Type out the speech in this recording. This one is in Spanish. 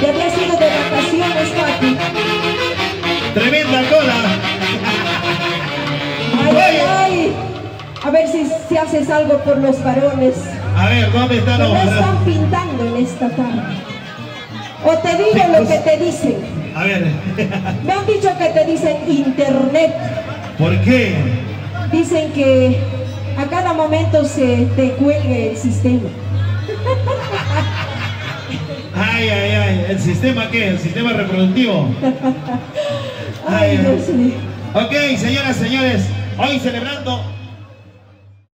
Te había sido de vacaciones, Katy. Tremenda cola. Ay, ay, ay. A ver si, si haces algo por los varones. A ver, ¿dónde están los varones? están pintando en esta tarde. O te digo lo pues. que te dicen. A ver. Me han dicho que te dicen internet. ¿Por qué? Dicen que a cada momento se te cuelgue el sistema. ay, ay. ¿el sistema qué? ¿El sistema reproductivo? Ay, Ok, señoras, señores, hoy celebrando